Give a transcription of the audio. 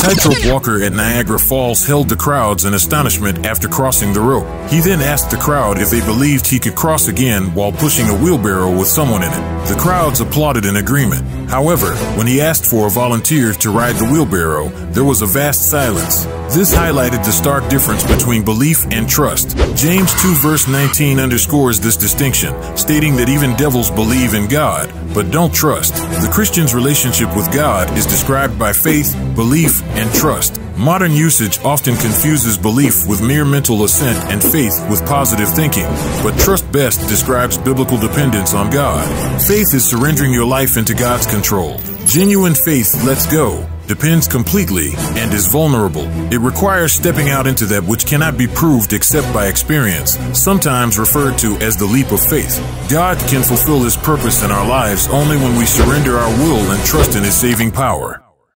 tightrope walker at Niagara Falls held the crowds in astonishment after crossing the rope. He then asked the crowd if they believed he could cross again while pushing a wheelbarrow with someone in it. The crowds applauded in agreement. However, when he asked for a volunteer to ride the wheelbarrow, there was a vast silence. This highlighted the stark difference between belief and trust. James 2 verse 19 underscores this distinction, stating that even devils believe in God, but don't trust. The Christian's relationship with God is described by faith, belief, and trust. Modern usage often confuses belief with mere mental assent and faith with positive thinking, but trust best describes biblical dependence on God. Faith is surrendering your life into God's control. Genuine faith lets go, depends completely, and is vulnerable. It requires stepping out into that which cannot be proved except by experience, sometimes referred to as the leap of faith. God can fulfill His purpose in our lives only when we surrender our will and trust in His saving power.